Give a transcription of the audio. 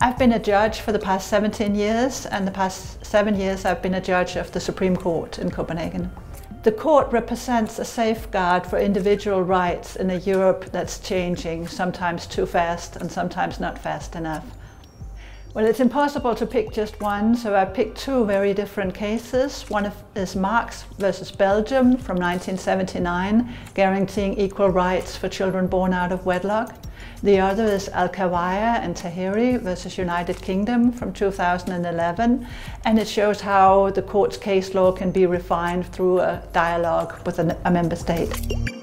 I've been a judge for the past 17 years, and the past seven years I've been a judge of the Supreme Court in Copenhagen. The court represents a safeguard for individual rights in a Europe that's changing, sometimes too fast and sometimes not fast enough. Well, it's impossible to pick just one, so I picked two very different cases. One is Marckx versus Belgium from 1979, guaranteeing equal rights for children born out of wedlock. The other is Al Khawaja and Tahery versus United Kingdom from 2011, and it shows how the court's case law can be refined through a dialogue with a member state.